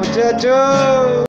now.